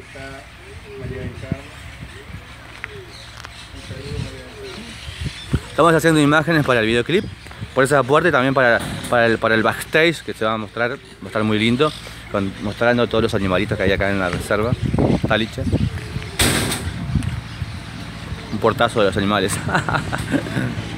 Está Estamos haciendo imágenes para el videoclip, por esa puerta y también para, para, el, para el backstage que se va a mostrar, va a estar muy lindo, con- mostrando todos los animalitos que hay acá en la reserva, Taliche. Un portazo de los animales.